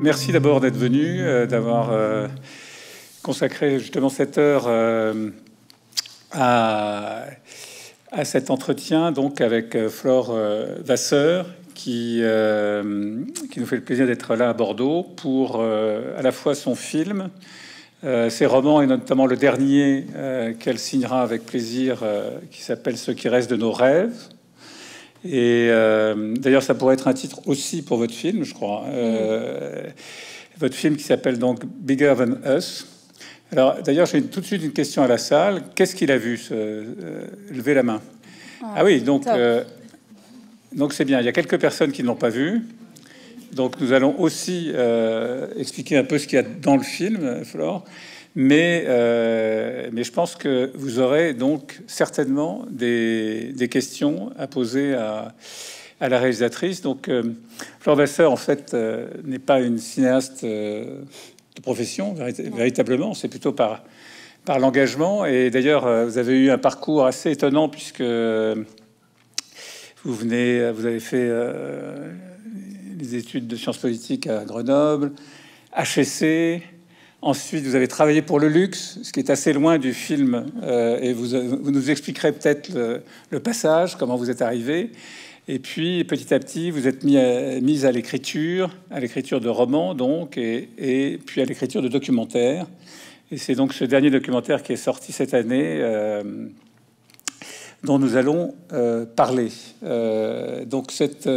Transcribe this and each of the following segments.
merci d'abord d'être venu, euh, d'avoir euh, consacré justement cette heure euh, à, cet entretien donc avec Flore Vasseur qui nous fait le plaisir d'être là à Bordeaux pour à la fois son film, ses romans et notamment le dernier qu'elle signera avec plaisir qui s'appelle Ce qui reste de nos rêves et euh, d'ailleurs, ça pourrait être un titre aussi pour votre film, je crois. Euh, votre film qui s'appelle donc Bigger Than Us. Alors, d'ailleurs, j'ai tout de suite une question à la salle. Qu'est-ce qu'il a vu se, euh, Levez la main? Ah, ah oui, donc donc c'est bien. Il y a quelques personnes qui ne l'ont pas vu. Donc, nous allons aussi expliquer un peu ce qu'il y a dans le film, Flore. Mais, euh, mais je pense que vous aurez donc certainement des, des questions à poser à, à, la réalisatrice. Donc, euh, Flore Vasseur, en fait, euh, n'est pas une cinéaste euh, de profession, véritablement. C'est plutôt par, par l'engagement. Et d'ailleurs, vous avez eu un parcours assez étonnant puisque vous venez, vous avez fait les études de sciences politiques à Grenoble, HEC. Ensuite, vous avez travaillé pour le luxe, ce qui est assez loin du film, euh, et vous, nous expliquerez peut-être le, passage, comment vous êtes arrivé. Et puis, petit à petit, vous êtes mis à, l'écriture, à l'écriture de romans, donc, et, puis à l'écriture de documentaires. Et c'est donc ce dernier documentaire qui est sorti cette année, euh, dont nous allons euh, parler. Donc, cette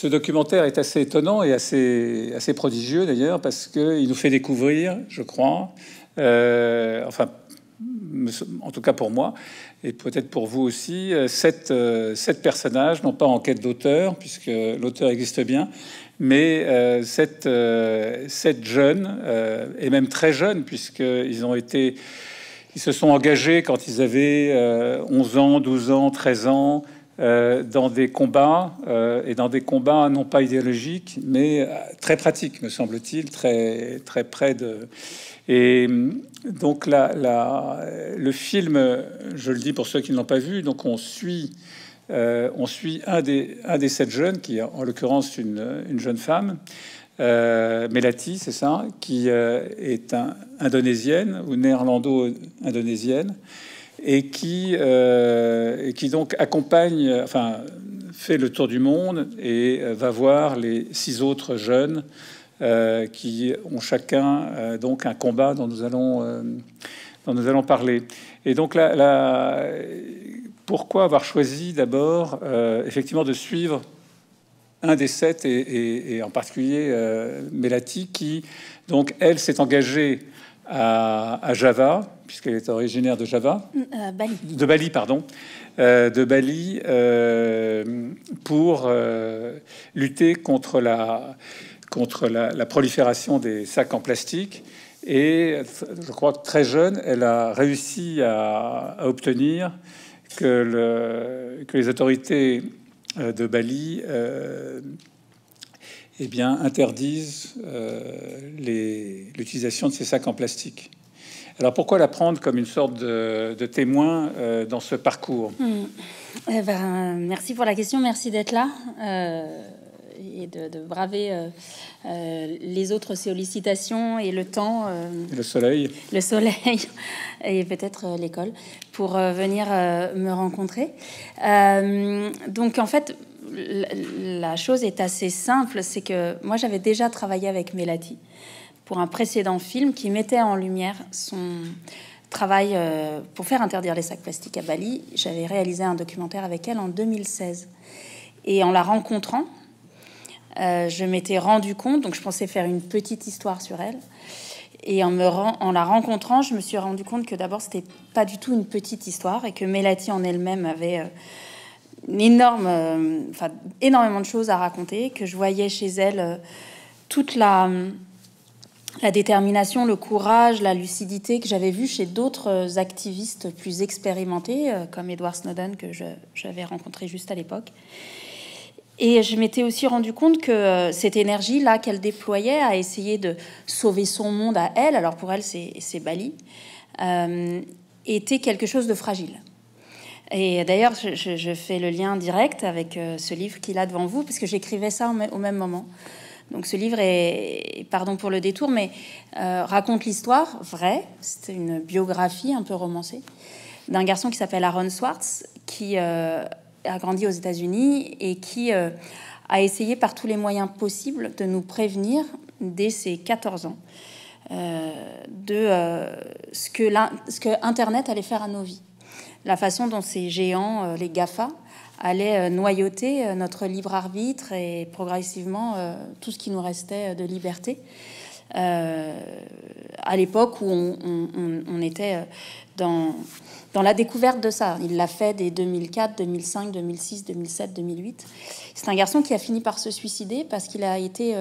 ce documentaire est assez étonnant et assez, prodigieux d'ailleurs parce qu'il nous fait découvrir, je crois, euh, enfin, en tout cas pour moi, et peut-être pour vous aussi, sept, euh, sept personnages, non pas en quête d'auteur, puisque l'auteur existe bien, mais euh, sept, euh, sept jeunes, euh, et même très jeunes, puisqu'ils ont été, ils se sont engagés quand ils avaient 11 ans, 12 ans, 13 ans, euh, dans des combats euh, et dans des combats non pas idéologiques mais euh, très pratiques me semble-t-il très très près de et donc là, là, le film je le dis pour ceux qui ne l'ont pas vu donc on suit on suit un des un des sept jeunes qui en l'occurrence une, une jeune femme Melati, c'est ça, qui est un, indonésienne ou néerlando-indonésienne, et qui, euh, qui donc accompagne, enfin, fait le tour du monde et euh, va voir les six autres jeunes euh, qui ont chacun euh, donc un combat dont nous allons, euh, dont nous allons parler. Et donc là, là pourquoi avoir choisi d'abord euh, effectivement de suivre un des sept et, en particulier Melati qui donc elle s'est engagée à, à Java puisqu'elle est originaire de Java, euh, Bali. de Bali, pardon, euh, de Bali, euh, pour lutter contre la contre la, la, prolifération des sacs en plastique. Et je crois que très jeune, elle a réussi à, à obtenir que, le, que, les autorités de Bali eh bien, interdisent l'utilisation de ces sacs en plastique. Alors pourquoi la prendre comme une sorte de, de témoin euh, dans ce parcours? Mmh. eh ben, Merci pour la question, merci d'être là euh, et de, de braver euh, euh les autres sollicitations et le temps. Euh, le soleil. Le soleil et peut-être euh, l'école pour venir me rencontrer. donc en fait, la chose est assez simple, c'est que moi j'avais déjà travaillé avec Mélati pour un précédent film qui mettait en lumière son travail euh, pour faire interdire les sacs plastiques à Bali. J'avais réalisé un documentaire avec elle en 2016. Et en la rencontrant, euh, je m'étais rendu compte, donc je pensais faire une petite histoire sur elle. Et en, me en la rencontrant, je me suis rendu compte que d'abord, c'était pas du tout une petite histoire et que Mélati en elle-même avait euh, une énorme, euh, enfin, énormément de choses à raconter, que je voyais chez elle euh, toute la la détermination, le courage, la lucidité que j'avais vu chez d'autres activistes plus expérimentés, euh, comme Edward Snowden, que j'avais rencontré juste à l'époque. Et je m'étais aussi rendu compte que euh, cette énergie-là qu'elle déployait à essayer de sauver son monde à elle, alors pour elle c'est Bali, euh, était quelque chose de fragile. Et d'ailleurs, je, fais le lien direct avec euh, ce livre qu'il a devant vous, parce que j'écrivais ça au même moment. Donc ce livre est, pardon pour le détour, mais raconte l'histoire vraie, c'est une biographie un peu romancée, d'un garçon qui s'appelle Aaron Swartz, qui a grandi aux États-Unis et qui a essayé par tous les moyens possibles de nous prévenir dès ses 14 ans euh, de euh, ce, que ce que Internet allait faire à nos vies. La façon dont ces géants, euh, les GAFA, allaient noyauter notre libre arbitre et progressivement tout ce qui nous restait de liberté. à l'époque où on, était dans, la découverte de ça. Il l'a fait dès 2004, 2005, 2006, 2007, 2008. C'est un garçon qui a fini par se suicider parce qu'il a été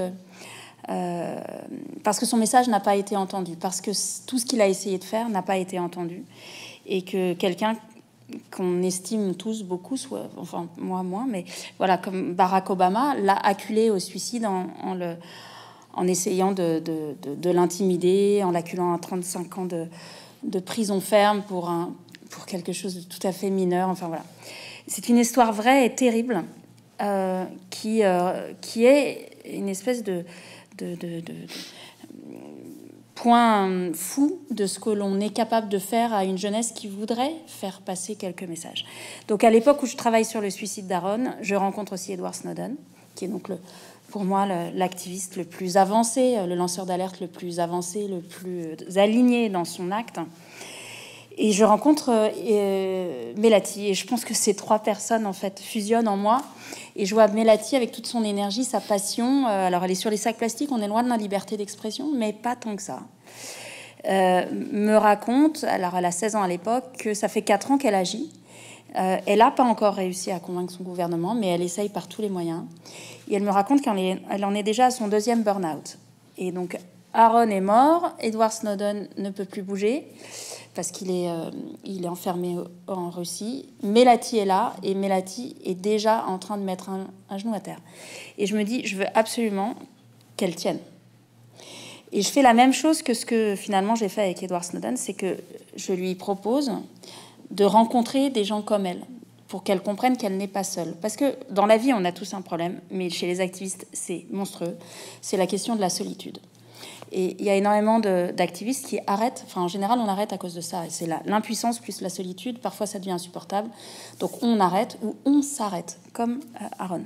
euh, parce que son message n'a pas été entendu, parce que tout ce qu'il a essayé de faire n'a pas été entendu, et que quelqu'un qu'on estime tous beaucoup, soit, enfin moi moins, mais voilà, comme Barack Obama l'a acculé au suicide en, en essayant de, de, l'intimider, en l'acculant à 35 ans de, de prison ferme pour, un, pour quelque chose de tout à fait mineur. Enfin voilà. C'est une histoire vraie et terrible euh, qui, euh, qui est une espèce de, de, point fou de ce que l'on est capable de faire à une jeunesse qui voudrait faire passer quelques messages. Donc à l'époque où je travaille sur le suicide d'Aaron, je rencontre aussi Edward Snowden, qui est donc pour moi l'activiste le plus avancé, le lanceur d'alerte le plus avancé, le plus aligné dans son acte. Et je rencontre euh, Melati, et je pense que ces trois personnes en fait fusionnent en moi et je vois Melati avec toute son énergie, sa passion. Euh, alors, elle est sur les sacs plastiques, on est loin de la liberté d'expression, mais pas tant que ça. Euh, me raconte, alors elle a 16 ans à l'époque, que ça fait 4 ans qu'elle agit. Euh, elle n'a pas encore réussi à convaincre son gouvernement, mais elle essaye par tous les moyens. Et elle me raconte qu'elle elle en est déjà à son deuxième burn-out. Et donc, Aaron est mort, Edward Snowden ne peut plus bouger parce qu'il est, euh, il est enfermé en Russie. Melati est là et Melati est déjà en train de mettre un, genou à terre. Et je me dis, je veux absolument qu'elle tienne. Et je fais la même chose que ce que finalement j'ai fait avec Edward Snowden, c'est que je lui propose de rencontrer des gens comme elle pour qu'elle comprenne qu'elle n'est pas seule. Parce que dans la vie, on a tous un problème, mais chez les activistes, c'est monstrueux. C'est la question de la solitude. Et il y a énormément d'activistes qui arrêtent, enfin en général on arrête à cause de ça. C'est l'impuissance plus la solitude, parfois ça devient insupportable. Donc on arrête ou on s'arrête, comme euh, Aaron.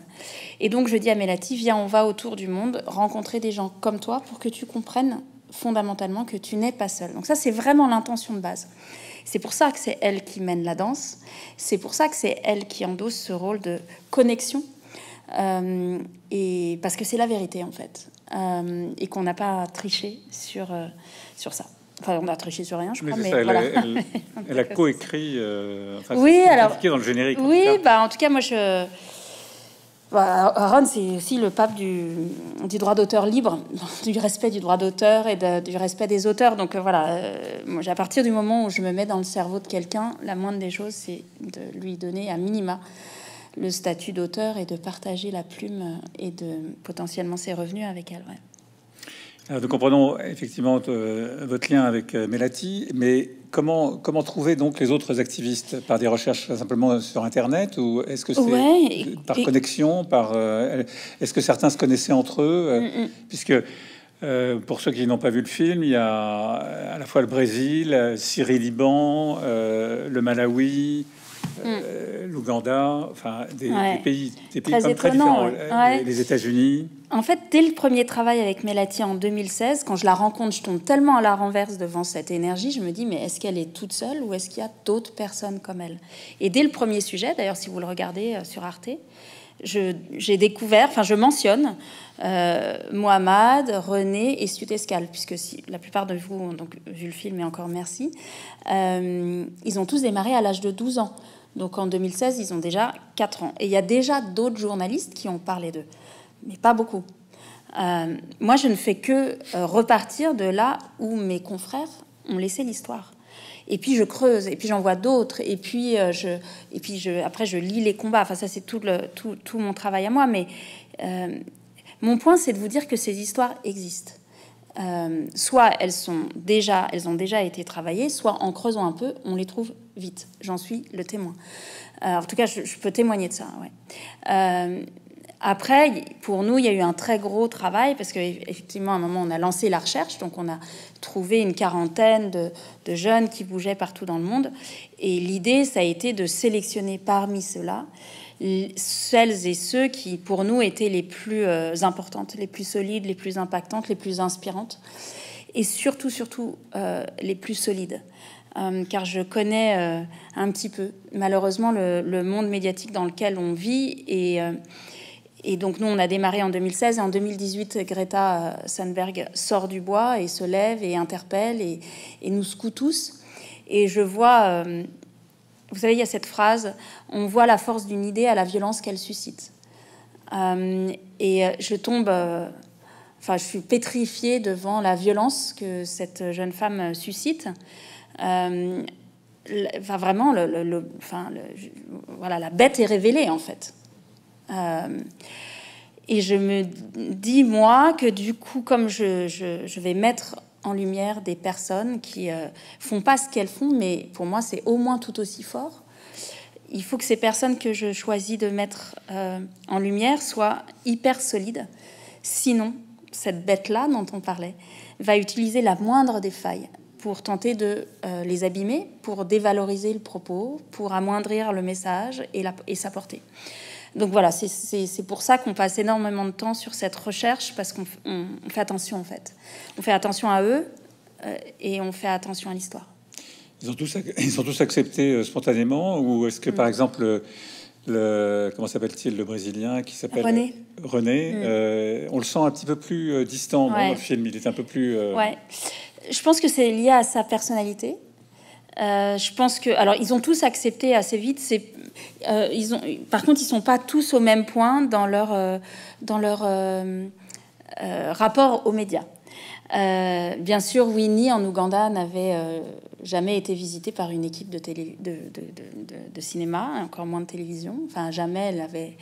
Et donc je dis à Melati, viens, on va autour du monde rencontrer des gens comme toi pour que tu comprennes fondamentalement que tu n'es pas seul. Donc ça c'est vraiment l'intention de base. C'est pour ça que c'est elle qui mène la danse. C'est pour ça que c'est elle qui endosse ce rôle de connexion. Euh, et parce que c'est la vérité en fait. Euh, et qu'on n'a pas triché sur, euh, sur ça. Enfin, on a triché sur rien, je crois. Mais, elle, a coécrit. Euh, oui, alors. dans le générique. Oui, en bah en tout cas, moi je. Bah, Aaron, c'est aussi le pape du, du droit d'auteur libre, du respect du droit d'auteur et du respect des auteurs. Donc voilà, moi, à partir du moment où je me mets dans le cerveau de quelqu'un, la moindre des choses, c'est de lui donner un minima le statut d'auteur et de partager la plume et de potentiellement ses revenus avec elle. Ouais. nous comprenons effectivement euh, votre lien avec euh, Melati, mais comment, comment trouver donc les autres activistes? Par des recherches simplement sur Internet ou est-ce que c'est par connexion par, euh, Est-ce que certains se connaissaient entre eux mm, mm. Puisque pour ceux qui n'ont pas vu le film, il y a à la fois le Brésil, Syrie, Liban, le Malawi, euh, l'Ouganda, enfin des, pays, des pays très, très différents, euh, les, États-Unis. En fait, dès le premier travail avec Melati en 2016, quand je la rencontre, je tombe tellement à la renverse devant cette énergie, je me dis mais est-ce qu'elle est toute seule ou est-ce qu'il y a d'autres personnes comme elle? Et dès le premier sujet, d'ailleurs, si vous le regardez euh, sur Arte, j'ai découvert, enfin je mentionne euh, Mohamed, René et Sutescal, puisque si la plupart de vous ont donc vu le film et encore merci, ils ont tous démarré à l'âge de 12 ans. Donc en 2016, ils ont déjà 4 ans. Et il y a déjà d'autres journalistes qui ont parlé d'eux, mais pas beaucoup. Euh, moi, je ne fais que euh, repartir de là où mes confrères ont laissé l'histoire. Et puis je creuse, et puis j'en vois d'autres, et puis euh, je, et puis je, après je lis les combats. Enfin, ça c'est tout, le, tout, tout, mon travail à moi. Mais mon point, c'est de vous dire que ces histoires existent. Soit elles sont déjà, elles ont déjà été travaillées, soit en creusant un peu, on les trouve vite. J'en suis le témoin. Euh, en tout cas, je, peux témoigner de ça. Euh, après, pour nous, il y a eu un très gros travail parce qu'effectivement, à un moment, on a lancé la recherche, donc on a trouvé une quarantaine de jeunes qui bougeaient partout dans le monde. Et l'idée, ça a été de sélectionner parmi ceux-là celles et ceux qui, pour nous, étaient les plus euh, importantes, les plus solides, les plus impactantes, les plus inspirantes, et surtout, surtout, euh, les plus solides. Euh, car je connais un petit peu, malheureusement, le, monde médiatique dans lequel on vit. Et, donc, nous, on a démarré en 2016. Et en 2018, Greta Thunberg sort du bois et se lève et interpelle et, et nous secoue tous. Et je vois vous savez, il y a cette phrase on voit la force d'une idée à la violence qu'elle suscite. Euh, et je tombe, euh, enfin, je suis pétrifiée devant la violence que cette jeune femme suscite. Euh, enfin, vraiment, le, enfin, voilà, la bête est révélée en fait. et je me dis, moi, que du coup, comme je, je vais mettre en lumière des personnes qui euh, font pas ce qu'elles font, mais pour moi c'est au moins tout aussi fort. Il faut que ces personnes que je choisis de mettre euh, en lumière soient hyper solides. Sinon, cette bête-là dont on parlait va utiliser la moindre des failles pour tenter de euh, les abîmer, pour dévaloriser le propos, pour amoindrir le message et, la, et sa portée. Donc voilà, c'est pour ça qu'on passe énormément de temps sur cette recherche, parce qu'on fait attention en fait. On fait attention à eux euh, et on fait attention à l'histoire. Ils ont tous, ils sont tous acceptés euh, spontanément, ou est-ce que par mm. exemple le, comment s'appelle-t-il le Brésilien qui s'appelle René. René, mm. euh, on le sent un petit peu plus distant dans le film. Il est un peu plus. Ouais. Je pense que c'est lié à sa personnalité. Je pense que, alors, ils ont tous accepté assez vite. Euh, par contre, ils sont pas tous au même point dans leur, euh, dans leur euh, rapport aux médias. bien sûr, Winnie en Ouganda n'avait jamais été visitée par une équipe de, cinéma, encore moins de télévision. Enfin, jamais elle avait.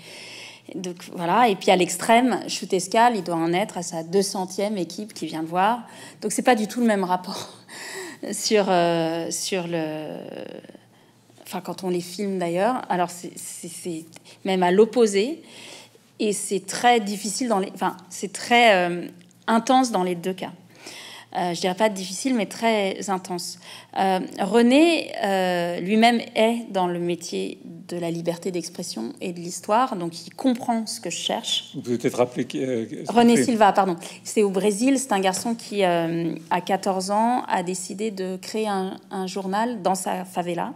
Donc, voilà. Et puis à l'extrême, Chute Escale, il doit en être à sa 200e équipe qui vient le voir. Donc c'est pas du tout le même rapport sur, sur le enfin quand on les filme d'ailleurs. Alors c'est même à l'opposé et c'est très difficile dans les, enfin c'est très euh, intense dans les deux cas. Euh, je dirais pas difficile, mais très intense. Euh, René euh, lui-même est dans le métier de la liberté d'expression et de l'histoire, donc il comprend ce que je cherche. Vous pouvez peut-être rappeler qui, René Silva, pardon. C'est au Brésil. C'est un garçon qui, à 14 ans, a décidé de créer un, un journal dans sa favela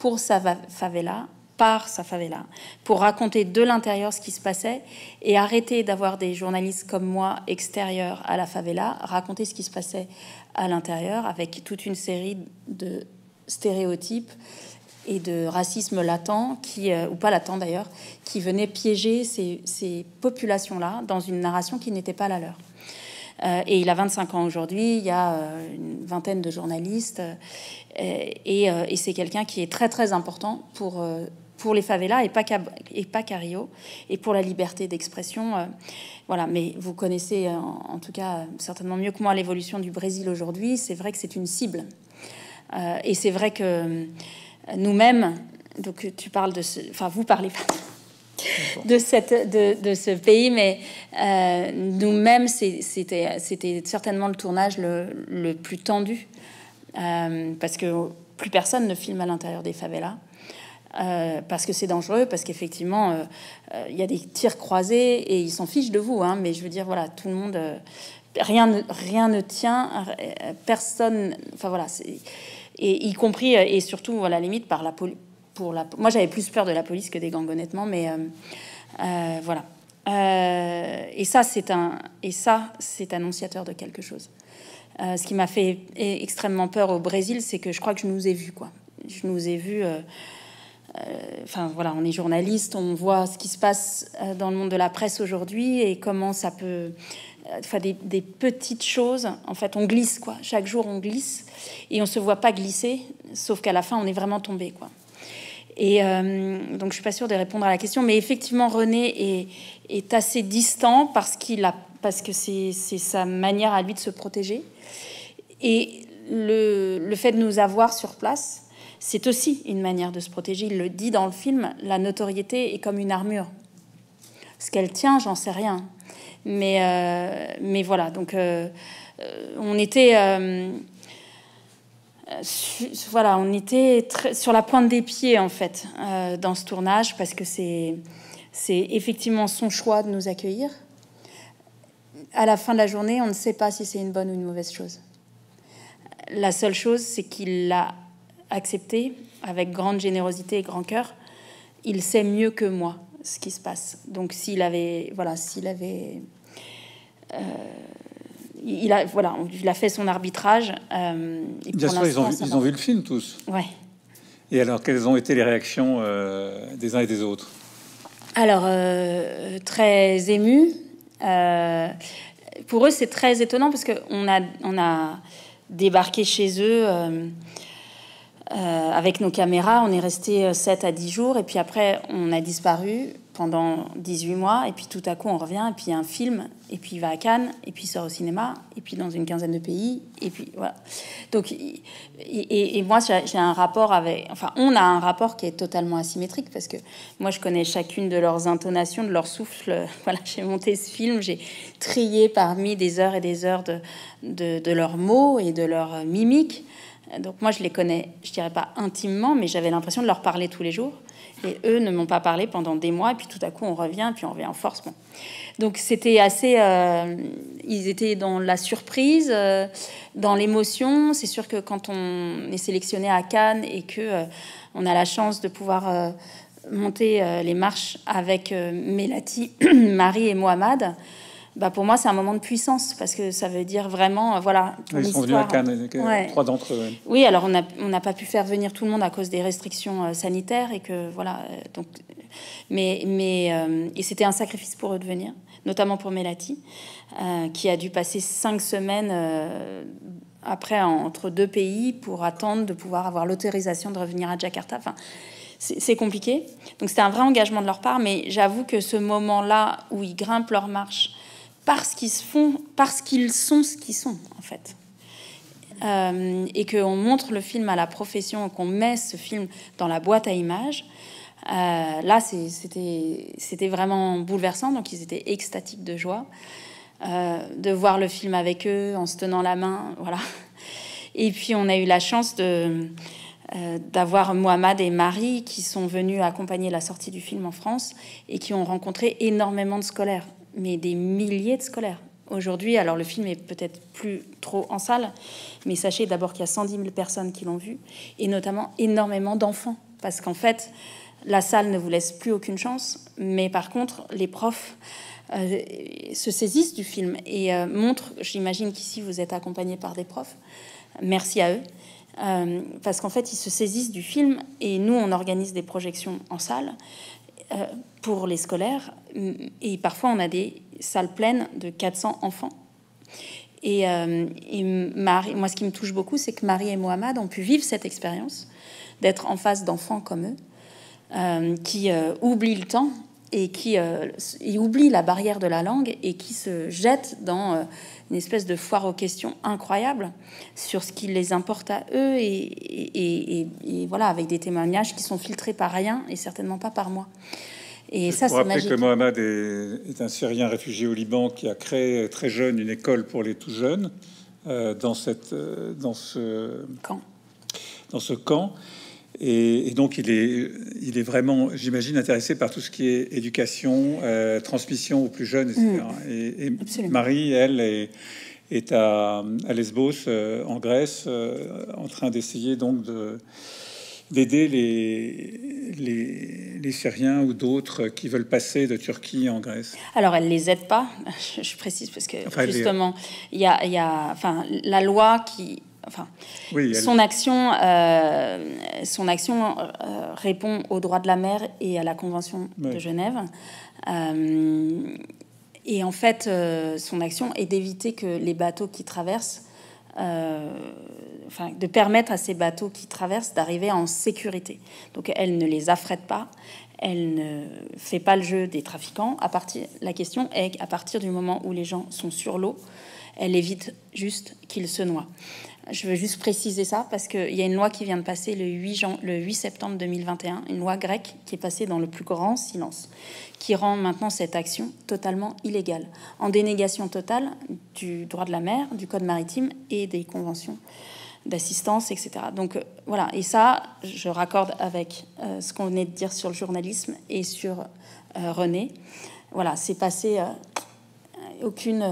pour sa favela, par sa favela, pour raconter de l'intérieur ce qui se passait et arrêter d'avoir des journalistes comme moi extérieurs à la favela, raconter ce qui se passait à l'intérieur avec toute une série de stéréotypes et de racisme latent, qui, euh, ou pas latent d'ailleurs, qui venaient piéger ces, ces populations-là dans une narration qui n'était pas la leur. Euh, et il a 25 ans aujourd'hui, il y a euh, une vingtaine de journalistes, et c'est quelqu'un qui est très très important pour, pour les favelas et pas, qu'à, et pas qu'à Rio, et pour la liberté d'expression. voilà, mais vous connaissez en, tout cas certainement mieux que moi l'évolution du Brésil aujourd'hui. C'est vrai que c'est une cible. et c'est vrai que nous-mêmes, donc tu parles de ce, enfin vous parlez pas de, cette, de, ce pays, mais euh, nous-mêmes, c'était certainement le tournage le, plus tendu, euh, parce que plus personne ne filme à l'intérieur des favelas. Euh, parce que c'est dangereux, parce qu'effectivement, il y a des tirs croisés et ils s'en fichent de vous. Hein, mais je veux dire, voilà, tout le monde, rien, ne, rien ne tient, personne, enfin voilà, et y compris et surtout à la limite par la, police moi, j'avais plus peur de la police que des gangs, honnêtement, mais euh, euh, voilà. Euh, et ça, c'est un, et ça, c'est annonciateur de quelque chose. ce qui m'a fait extrêmement peur au Brésil, c'est que je crois que je nous ai vus, quoi. Je nous ai vus. Enfin voilà, on est journaliste, on voit ce qui se passe dans le monde de la presse aujourd'hui et comment ça peut enfin des, petites choses. En fait, on glisse quoi. Chaque jour, on glisse et on se voit pas glisser, sauf qu'à la fin, on est vraiment tombé quoi. Et euh, donc, je suis pas sûre de répondre à la question, mais effectivement, René est, assez distant parce a, parce que c'est sa manière à lui de se protéger. Et le fait de nous avoir sur place, c'est aussi une manière de se protéger. Il le dit dans le film, la notoriété est comme une armure. Ce qu'elle tient, j'en sais rien. Mais, euh, voilà, donc euh, on était voilà, on était sur la pointe des pieds en fait dans ce tournage parce que c'est c'est effectivement son choix de nous accueillir. À la fin de la journée, on ne sait pas si c'est une bonne ou une mauvaise chose. La seule chose, c'est qu'il l'a accepté avec grande générosité et grand cœur. Il sait mieux que moi ce qui se passe. Donc s'il avait, voilà, s'il avait, euh, il a, voilà, il a fait son arbitrage. Euh, Bien sûr, ils ont, ils ont, vu le film tous. Ouais. Et alors, quelles ont été les réactions euh, des uns et des autres? Alors, très ému. pour eux, c'est très étonnant parce qu'on a, on a débarqué chez eux euh, avec nos caméras, on est resté 7 euh, à 10 jours et puis après on a disparu pendant 18 mois et puis tout à coup on revient et puis il y a un film et puis il va à Cannes et puis il sort au cinéma et puis dans une quinzaine de pays et puis voilà. Donc et, moi j'ai un rapport avec enfin on a un rapport qui est totalement asymétrique parce que moi je connais chacune de leurs intonations, de leur souffle. Voilà, j'ai monté ce film, j'ai trié parmi des heures et des heures de, de, de leurs mots et de leurs mimiques. Donc moi, je les connais, je dirais pas intimement, mais j'avais l'impression de leur parler tous les jours. Et eux ne m'ont pas parlé pendant des mois, et puis tout à coup, on revient, puis on revient en force. Donc c'était assez... Euh, ils étaient dans la surprise, euh, dans l'émotion. C'est sûr que quand on est sélectionné à Cannes et que euh, on a la chance de pouvoir monter les marches avec Mélati, Marie et Mohamed, bah pour moi, c'est un moment de puissance parce que ça veut dire vraiment, euh, voilà. Ils sont venus à Cannes, trois d'entre eux. Oui, alors on n'a pas pu faire venir tout le monde à cause des restrictions euh, sanitaires et que voilà. Euh, donc, mais mais et c'était un sacrifice pour eux de venir, notamment pour Melati, qui a dû passer cinq semaines après entre deux pays pour attendre de pouvoir avoir l'autorisation de revenir à Jakarta. Enfin, c'est compliqué. Donc c'était un vrai engagement de leur part, mais j'avoue que ce moment-là où ils grimpent leur marche parce qu'ils font, parce qu'ils sont ce qu'ils sont en fait. Euh, et qu'on montre le film à la profession, qu'on met ce film dans la boîte à images. Euh, là, c'était vraiment bouleversant, donc ils étaient extatiques de joie euh, de voir le film avec eux en se tenant la main, voilà. Et puis on a eu la chance d'avoir Mohamed et Marie qui sont venus accompagner la sortie du film en France et qui ont rencontré énormément de scolaires mais des milliers de scolaires. Aujourd'hui, alors le film est peut-être plus trop en salle, mais sachez d'abord qu'il y a 110 000 personnes qui l'ont vu, et notamment énormément d'enfants, parce qu'en fait, la salle ne vous laisse plus aucune chance, mais par contre, les profs euh, se saisissent du film et euh, montrent, j'imagine qu'ici vous êtes accompagné par des profs, merci à eux, euh, parce qu'en fait, ils se saisissent du film, et nous, on organise des projections en salle, pour les scolaires. Et parfois, on a des salles pleines de 400 enfants. Et, euh, Marie, moi, ce qui me touche beaucoup, c'est que Marie et Mohamed ont pu vivre cette expérience d'être en face d'enfants comme eux, euh, qui oublient le temps et qui oublient la barrière de la langue et qui se jettent dans une espèce de foire aux questions incroyable sur ce qui les importe à eux et, voilà, avec des témoignages qui sont filtrés par rien et certainement pas par moi. Et ça, c'est magique. que Mohamed est, un Syrien réfugié au Liban qui a créé très jeune une école pour les tout jeunes euh, dans, cette, euh, dans ce camp. Dans ce camp. Et, donc, il est, il est vraiment, j'imagine, intéressé par tout ce qui est éducation, euh, transmission aux plus jeunes, etc. Mm. Et, Marie, elle, est, est à, à Lesbos, euh, en Grèce, euh, en train d'essayer donc de d'aider les, les, les, Syriens ou d'autres qui veulent passer de Turquie en Grèce Alors, elle les aide pas, je, précise, parce que justement, il y a, y a enfin, la loi qui enfin, son, action, euh, son action euh, répond aux droits de la mer et à la Convention de Genève. Euh, et en fait, son action est d'éviter que les bateaux qui traversent, enfin, de permettre à ces bateaux qui traversent d'arriver en sécurité. Donc, elle ne les affrète pas, elle ne fait pas le jeu des trafiquants. À partir, la question est à partir du moment où les gens sont sur l'eau, Elle évite juste qu'il se noie. Je veux juste préciser ça parce qu'il y a une loi qui vient de passer le 8, le 8 septembre 2021, une loi grecque qui est passée dans le plus grand silence, qui rend maintenant cette action totalement illégale, en dénégation totale du droit de la mer, du code maritime et des conventions d'assistance, etc. Donc euh, voilà, et ça, je raccorde avec euh, ce qu'on venait de dire sur le journalisme et sur euh, René. Voilà, c'est passé, aucune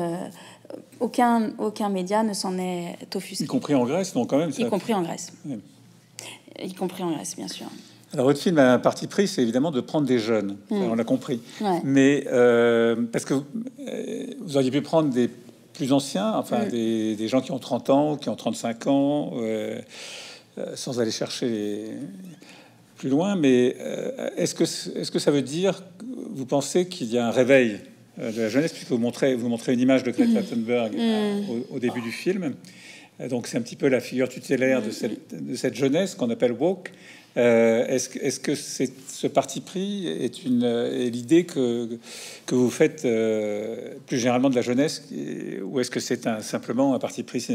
aucun, aucun média ne s'en est offusqué. Y compris en Grèce, donc quand même. Y compris en Grèce. Y compris en Grèce, bien sûr. Alors votre film a un parti pris, c'est évidemment de prendre des jeunes. Mm. On l'a compris. Mais euh, parce que euh, vous auriez pu prendre des plus anciens, enfin mm. des, gens qui ont 30 ans, qui ont 35 ans, euh, sans aller chercher plus loin. Mais est-ce que, est-ce que ça veut dire, vous pensez qu'il y a un réveil euh, de la jeunesse, puisque vous montrez, vous montrez une image de Greta mm. Thunberg euh, mm. au, début du film. Euh, donc c'est un petit peu la figure tutélaire de cette, de cette jeunesse qu'on appelle woke. Euh, est-ce que c'est ce parti pris est une l'idée que, que vous faites euh, plus généralement de la jeunesse ou est-ce que c'est un, simplement un parti pris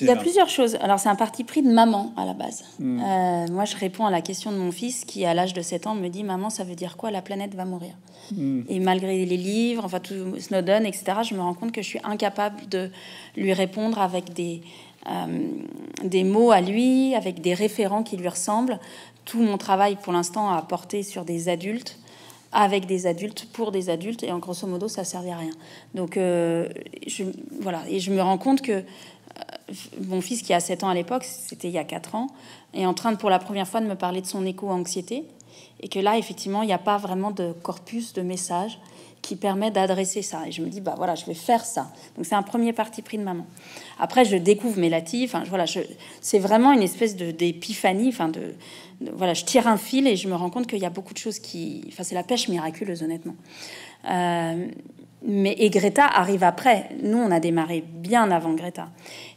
Il y a plusieurs choses. Alors c'est un parti pris de maman à la base. Hmm. Euh, moi je réponds à la question de mon fils qui à l'âge de 7 ans me dit maman ça veut dire quoi la planète va mourir? Hmm. Et malgré les livres, enfin tout Snowden, etc., je me rends compte que je suis incapable de lui répondre avec des des mots à lui, avec des référents qui lui ressemblent. Tout mon travail pour l'instant a porté sur des adultes, avec des adultes, pour des adultes, et en grosso modo, ça servait à rien. Donc, euh, je, voilà, et je me rends compte que euh, mon fils, qui a 7 ans à l'époque, c'était il y a 4 ans, est en train de, pour la première fois de me parler de son éco-anxiété, et que là, effectivement, il n'y a pas vraiment de corpus de messages qui permet d'adresser ça. Et je me dis, bah voilà, je vais faire ça. Donc c'est un premier parti pris de maman. Après, je découvre Mélati. Enfin, voilà, c'est vraiment une espèce de d'épiphanie. Enfin, de, voilà, je tire un fil et je me rends compte qu'il y a beaucoup de choses qui. Enfin, c'est la pêche miraculeuse, honnêtement. Euh, mais et Greta arrive après. Nous, on a démarré bien avant Greta.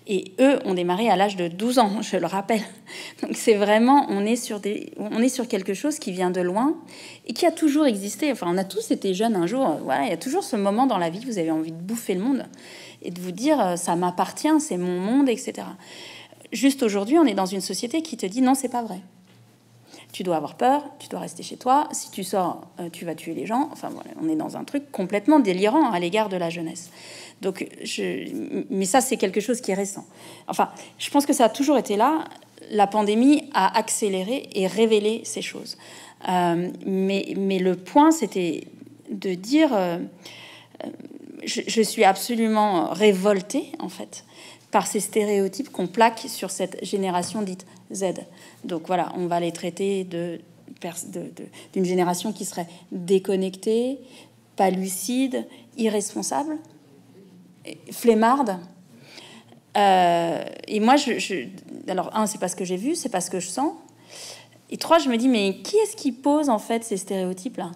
Et eux ont démarré à l'âge de 12 ans, je le rappelle. Donc c'est vraiment, on est, sur des, on est sur quelque chose qui vient de loin et qui a toujours existé. Enfin, on a tous été jeunes un jour. Voilà, il y a toujours ce moment dans la vie où vous avez envie de bouffer le monde et de vous dire euh, ça m'appartient, c'est mon monde, etc. Juste aujourd'hui, on est dans une société qui te dit non, c'est pas vrai. Tu dois avoir peur, tu dois rester chez toi. Si tu sors, euh, tu vas tuer les gens. Enfin voilà, on est dans un truc complètement délirant à l'égard de la jeunesse. Donc, je, mais ça, c'est quelque chose qui est récent. Enfin, je pense que ça a toujours été là. La pandémie a accéléré et révélé ces choses. Euh, mais, mais, le point, c'était de dire, euh, je, je, suis absolument révoltée, en fait, par ces stéréotypes qu'on plaque sur cette génération dite Z. Donc voilà, on va les traiter de d'une génération qui serait déconnectée, pas lucide, irresponsable flemmarde. Euh, et moi, je, alors un, c'est pas ce que j'ai vu, c'est pas ce que je sens. Et trois, je me dis, mais qui est-ce qui pose en fait ces stéréotypes-là?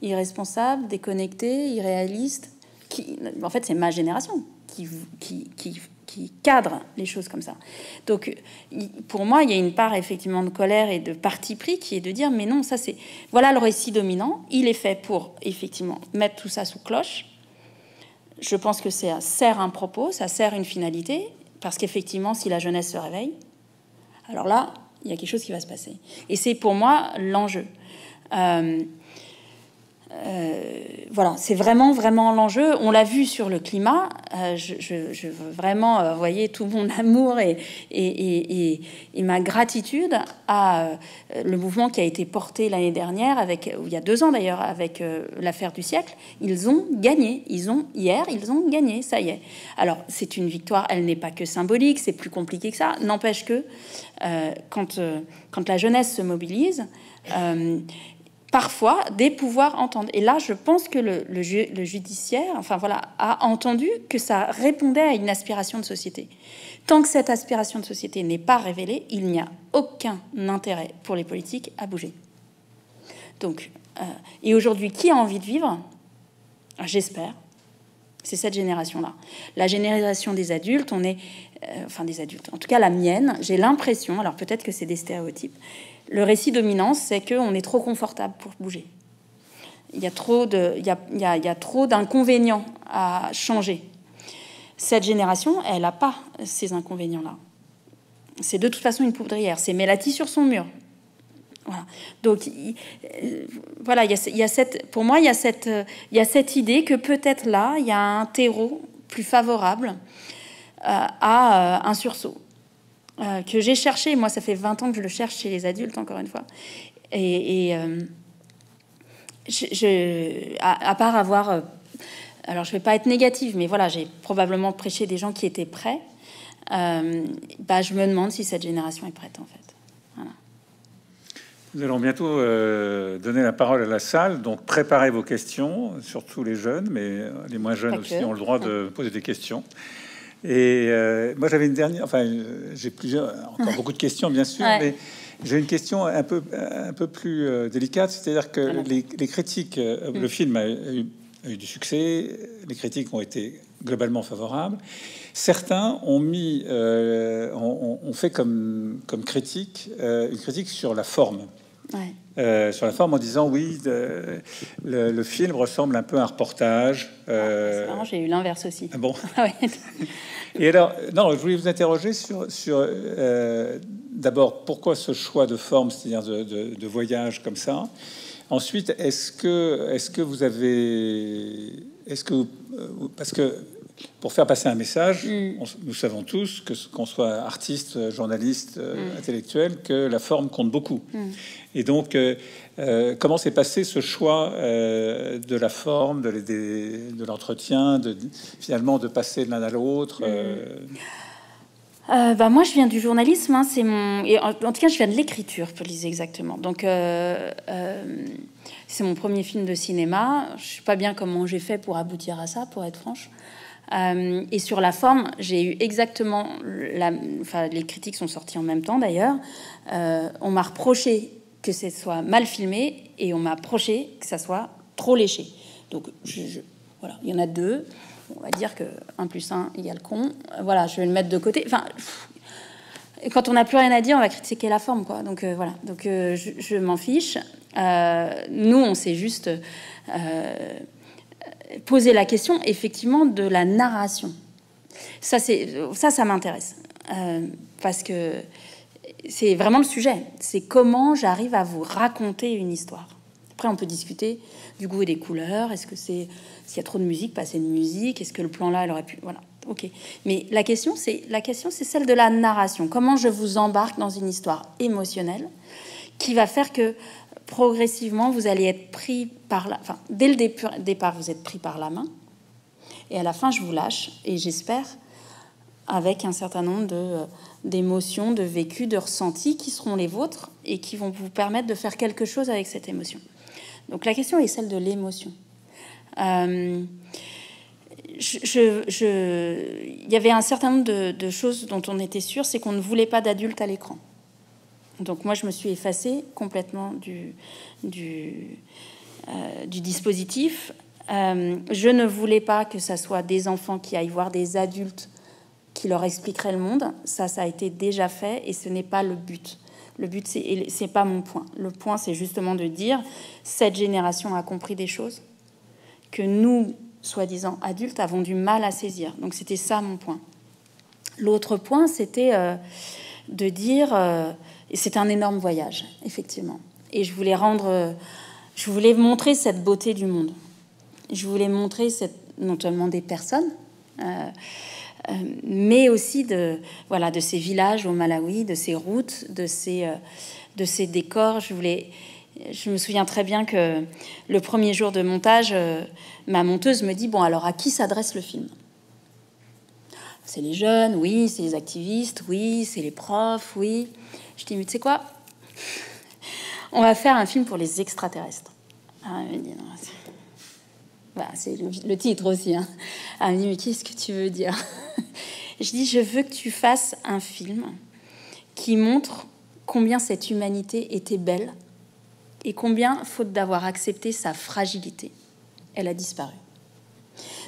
Irresponsable, déconnecté, irréaliste? Qui, en fait, c'est ma génération qui, qui, qui, qui, cadre les choses comme ça. Donc, pour moi, il y a une part effectivement de colère et de parti pris qui est de dire, mais non, ça c'est voilà le récit dominant. Il est fait pour effectivement mettre tout ça sous cloche je pense que ça sert un propos, ça sert une finalité, parce qu'effectivement, si la jeunesse se réveille, alors là, il y a quelque chose qui va se passer. Et c'est pour moi l'enjeu. Euh, euh, voilà, c'est vraiment, vraiment l'enjeu. On l'a vu sur le climat. Euh, je, veux vraiment euh, voyez, tout mon amour et, ma gratitude à le mouvement qui a été porté l'année dernière, avec, il y a deux ans d'ailleurs, avec l'affaire du siècle. Ils ont gagné. Ils ont, hier, ils ont gagné. Ça y est. Alors, c'est une victoire. Elle n'est pas que symbolique. C'est plus compliqué que ça. N'empêche que quand la jeunesse se mobilise, parfois des pouvoirs entendent. Et là, je pense que le, judiciaire, enfin voilà, a entendu que ça répondait à une aspiration de société. Tant que cette aspiration de société n'est pas révélée, il n'y a aucun intérêt pour les politiques à bouger. Donc, euh, et aujourd'hui, qui a envie de vivre? J'espère. C'est cette génération-là. La génération des adultes, on est, euh, enfin des adultes, en tout cas la mienne, j'ai l'impression, alors peut-être que c'est des stéréotypes, le récit dominant, c'est qu'on est trop confortable pour bouger. Il y a trop de, il y a, il y a, trop d'inconvénients à changer. Cette génération, elle n'a pas ces inconvénients-là. C'est de toute façon une poudrière. C'est Mélati sur son mur. Voilà. Donc, euh, voilà, il y, a, cette, pour moi, il y, a cette, idée que peut-être là, il y a un terreau plus favorable euh, à euh, un sursaut. que j'ai cherché, moi ça fait 20 ans que je le cherche chez les adultes, encore une fois. Et, à, part avoir... alors je ne vais pas être négative, mais voilà, j'ai probablement prêché des gens qui étaient prêts. bah, je me demande si cette génération est prête en fait. Nous allons bientôt euh, donner la parole à la salle, donc préparez vos questions, surtout les jeunes, mais les moins jeunes aussi ont le droit de poser des questions. Et euh, moi j'avais une dernière, enfin j'ai plusieurs, encore beaucoup de questions bien sûr, mais j'ai une question un peu, un peu plus euh, délicate, c'est-à-dire que les, critiques, le mm. film a eu, du succès, les critiques ont été globalement favorables. Certains ont mis, ont, fait comme, comme critique une critique sur la forme. Euh, sur la forme en disant oui, le, film ressemble un peu à un reportage. Euh... j'ai eu l'inverse aussi. Ah bon ah Et alors, non, je voulais vous interroger sur, sur euh, d'abord pourquoi ce choix de forme, c'est-à-dire de, de, voyage comme ça? Ensuite, est-ce que, est-ce que vous avez, est-ce que, parce que pour faire passer un message, mm. nous savons tous que qu'on soit artiste, journaliste, euh, mm. intellectuel, que la forme compte beaucoup. Mm. Et donc, euh, euh, comment s'est passé ce choix de la forme, de, de l'entretien, de finalement de passer de l'un à l'autre bah moi, je viens du journalisme. Hein, c'est mon, et en, tout cas, je viens de l'écriture, pour dire exactement. Donc, c'est mon premier film de cinéma. Je sais pas bien comment j'ai fait pour aboutir à ça, pour être franche. Euh, et sur la forme, j'ai eu exactement la. Enfin, les critiques sont sorties en même temps d'ailleurs. Euh, on m'a reproché que ce soit mal filmé et on m'a reproché que ça soit trop léché. Donc, voilà, il y en a deux. On va dire que 1 plus 1 égale con. Voilà, je vais le mettre de côté. Enfin, quand on n'a plus rien à dire, on va critiquer la forme, quoi. Donc euh, voilà, donc je, je m'en fiche. nous, on s'est juste poser la question effectivement de la narration. Ça, ça, ça m'intéresse euh, parce que c'est vraiment le sujet. C'est comment j'arrive à vous raconter une histoire. Après, on peut discuter du goût et des couleurs. Est-ce que c'est s'il y a trop de musique, pas de musique? Est-ce que le plan là, elle aurait pu voilà. Ok. Mais la question, c'est la question, c'est celle de la narration. Comment je vous embarque dans une histoire émotionnelle qui va faire que progressivement, vous allez être pris par la... Enfin, dès le départ, vous êtes pris par la main. Et à la fin, je vous lâche. Et j'espère, avec un certain nombre de, d'émotions, de vécus, de ressentis qui seront les vôtres et qui vont vous permettre de faire quelque chose avec cette émotion. Donc la question est celle de l'émotion. Euh, il y avait un certain nombre de, de choses dont on était sûr, c'est qu'on ne voulait pas d'adultes à l'écran. Donc moi, je me suis effacée complètement du, du, euh, dispositif. Euh, je ne voulais pas que ça soit des enfants qui aillent voir des adultes qui leur expliqueraient le monde. Ça, ça a été déjà fait et ce n'est pas le but. Le but, c'est, pas mon point. Le point, c'est justement de dire cette génération a compris des choses que nous, soi-disant adultes, avons du mal à saisir. Donc c'était ça mon point. L'autre point, c'était euh, de dire c'est un énorme voyage, effectivement. Et je voulais rendre, je voulais montrer cette beauté du monde. Je voulais montrer cette, non seulement des personnes, euh, euh, mais aussi de, voilà, de ces villages au Malawi, de ces routes, de ces, euh, de ces décors. Je voulais, je me souviens très bien que le premier jour de montage, ma monteuse me dit bon alors à qui s'adresse le film? C'est les jeunes, oui, c'est les activistes, oui, c'est les profs, oui. Je dis, mais tu sais quoi? On va faire un film pour les extraterrestres. Ah, c'est le, titre aussi. Hein. Ah, elle mais qu'est-ce que tu veux dire? Je dis, je veux que tu fasses un film qui montre combien cette humanité était belle et combien, faute d'avoir accepté sa fragilité, elle a disparu.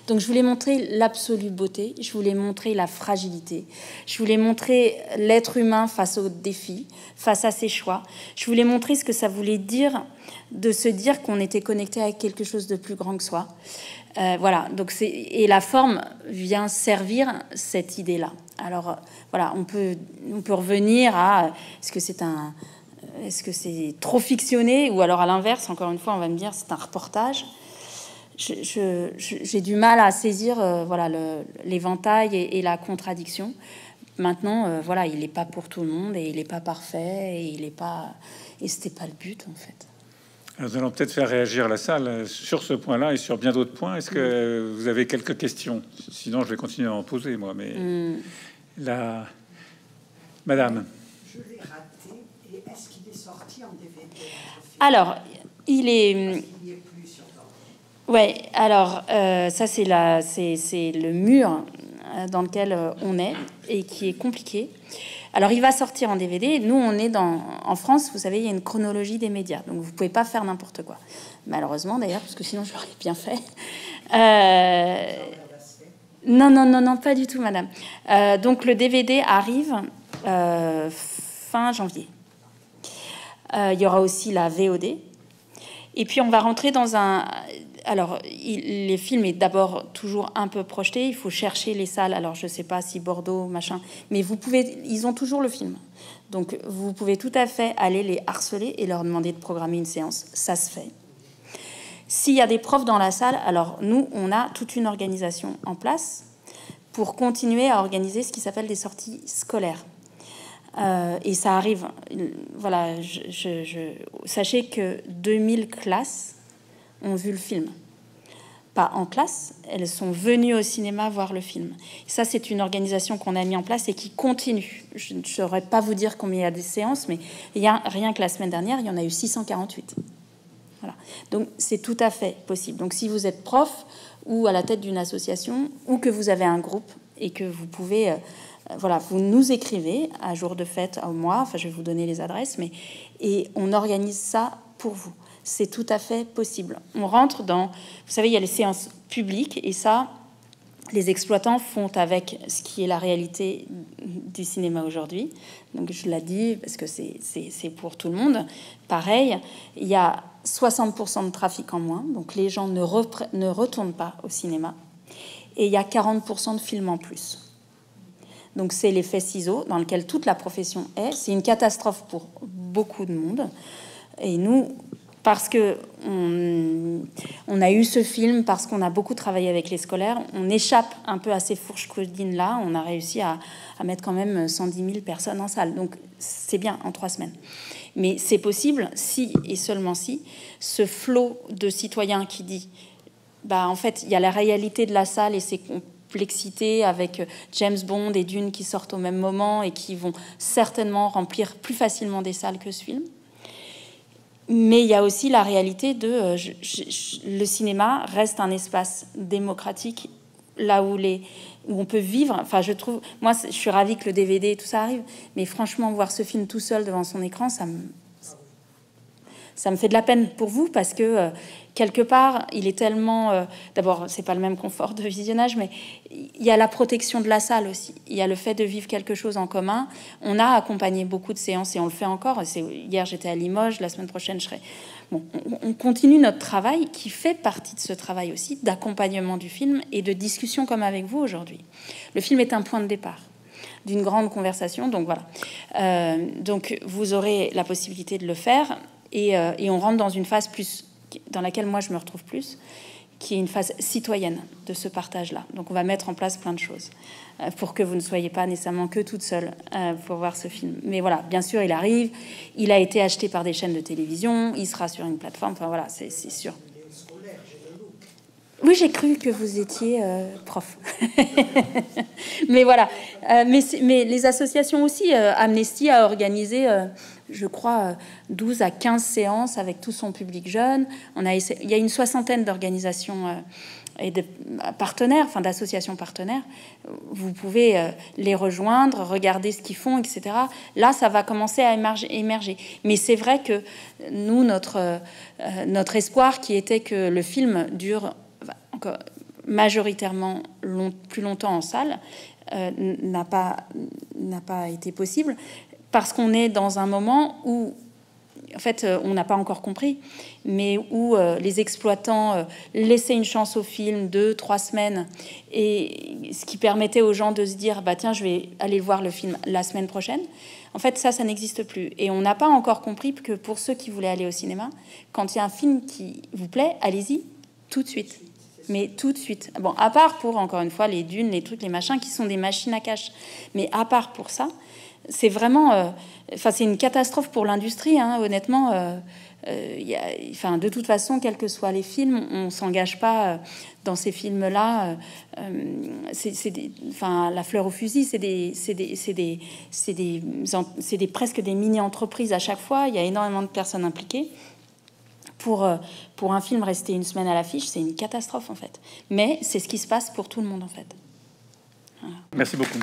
Donc je voulais montrer l'absolue beauté, je voulais montrer la fragilité, je voulais montrer l'être humain face aux défis, face à ses choix. Je voulais montrer ce que ça voulait dire de se dire qu'on était connecté avec quelque chose de plus grand que soi. voilà, donc c'est et la forme vient servir cette idée-là. Alors voilà, on peut on peut revenir à est-ce que c'est un est-ce que c'est trop fictionné ou alors à l'inverse, encore une fois, on va me dire c'est un reportage. J'ai du mal à saisir voilà l'éventail et, et, la contradiction. Maintenant, euh, voilà, il n'est pas pour tout le monde et il n'est pas parfait et il n'est pas et c'était pas le but en fait. nous allons peut-être faire réagir la salle sur ce point-là et sur bien d'autres points. Est-ce que vous avez quelques questions? Sinon, je vais continuer à en poser moi. Mais mm. la Madame. Je l'ai raté. Et est-ce qu'il est sorti en DVD Alors, il est. Ouais. Alors, euh, ça c'est la, c'est le mur euh, dans lequel euh, on est et qui est compliqué. Alors, il va sortir en DVD. Nous, on est dans, en France, vous savez, il y a une chronologie des médias. Donc, vous pouvez pas faire n'importe quoi. Malheureusement, d'ailleurs, parce que sinon, j'aurais bien fait. Non, non, non, non, pas du tout, madame. donc, le DVD arrive fin janvier. il y aura aussi la VOD. Et puis, on va rentrer dans un alors, les films est d'abord toujours un peu projeté. Il faut chercher les salles. Alors, je ne sais pas si Bordeaux, machin, mais vous pouvez. Ils ont toujours le film. Donc, vous pouvez tout à fait aller les harceler et leur demander de programmer une séance. Ça se fait. S'il y a des profs dans la salle, alors nous, on a toute une organisation en place pour continuer à organiser ce qui s'appelle des sorties scolaires. Euh, et ça arrive. Voilà, sachez que 2000 classes ont vu le film. Pas en classe, elles sont venues au cinéma voir le film. ça, c'est une organisation qu'on a mis en place et qui continue. Je ne saurais pas vous dire combien il y a des séances, mais rien que la semaine dernière, il y en a eu 648. Voilà. Donc c'est tout à fait possible. Donc si vous êtes prof ou à la tête d'une association ou que vous avez un groupe et que vous pouvez, euh, voilà, vous nous écrivez à jour de fête au mois. Enfin, je vais vous donner les adresses, mais et on organise ça pour vous c'est tout à fait possible. On rentre dans, vous savez, il y a les séances publiques et ça, les exploitants font avec ce qui est la réalité du cinéma aujourd'hui. Donc je l'ai dit parce que c'est pour tout le monde. Pareil, il y a 60% de trafic en moins, donc les gens ne, ne retournent pas au cinéma. Et il y a 40% de films en plus. Donc c'est l'effet ciseau dans lequel toute la profession est. C'est une catastrophe pour beaucoup de monde. Et nous, parce que on, a eu ce film, parce qu'on a beaucoup travaillé avec les scolaires, on échappe un peu à ces fourches codines là. On a réussi à, mettre quand même 110 000 personnes en salle. Donc c'est bien en trois semaines. Mais c'est possible si et seulement si ce flot de citoyens qui dit, bah en fait, il y a la réalité de la salle et ses complexités avec James Bond et Dune qui sortent au même moment et qui vont certainement remplir plus facilement des salles que ce film mais il y a aussi la réalité de euh, le cinéma reste un espace démocratique là où les où on peut vivre. Enfin, je trouve, moi, je suis ravie que le DVD et tout ça arrive, mais franchement, voir ce film tout seul devant son écran, ça me, ça me fait de la peine pour vous parce que euh, quelque part, il est tellement. Euh, d'abord, c'est pas le même confort de visionnage, mais il y a la protection de la salle aussi. Il y a le fait de vivre quelque chose en commun. On a accompagné beaucoup de séances et on le fait encore. Hier, j'étais à Limoges. La semaine prochaine, je serai. Bon, on, continue notre travail qui fait partie de ce travail aussi d'accompagnement du film et de discussion comme avec vous aujourd'hui. Le film est un point de départ d'une grande conversation. Donc voilà. Euh, donc vous aurez la possibilité de le faire et, euh, et on rentre dans une phase plus dans laquelle moi je me retrouve plus, qui est une phase citoyenne de ce partage-là. Donc on va mettre en place plein de choses euh, pour que vous ne soyez pas nécessairement que toute seule euh, pour voir ce film. Mais voilà, bien sûr, il arrive, il a été acheté par des chaînes de télévision, il sera sur une plateforme, enfin voilà, c'est sûr. Oui, j'ai cru que vous étiez prof. mais voilà. mais, les associations aussi, Amnesty a organisé je crois, 12 à 15 séances avec tout son public jeune. Il y a une soixantaine d'organisations euh, et de partenaires, enfin d'associations partenaires. Vous pouvez euh, les rejoindre, regarder ce qu'ils font, etc. Là, ça va commencer à émerger. Mais c'est vrai que nous, notre, euh, espoir qui était que le film dure majoritairement plus longtemps en salle, n'a pas été possible parce qu'on est dans un moment où en fait, on n'a pas encore compris, mais où les exploitants laissaient une chance au film deux, trois semaines, et ce qui permettait aux gens de se dire, bah tiens, je vais aller voir le film la semaine prochaine. En fait, ça, ça n'existe plus. Et on n'a pas encore compris que pour ceux qui voulaient aller au cinéma, quand il y a un film qui vous plaît, allez-y tout de suite. Mais tout de suite. Bon, à part pour, encore une fois, les dunes, les trucs, les machins, qui sont des machines à cash. Mais à part pour ça, c'est vraiment... Euh, enfin, c'est une catastrophe pour l'industrie, hein, honnêtement. Euh, euh, de toute façon, quels que soient les films, on s'engage pas dans ces films-là. enfin, la fleur au fusil, c'est des, c'est des, c'est des, c'est des, c'est des, presque des mini-entreprises à chaque fois. Il y a énormément de personnes impliquées. Pour, pour un film rester une semaine à l'affiche, c'est une catastrophe en fait. Mais c'est ce qui se passe pour tout le monde en fait. Merci beaucoup.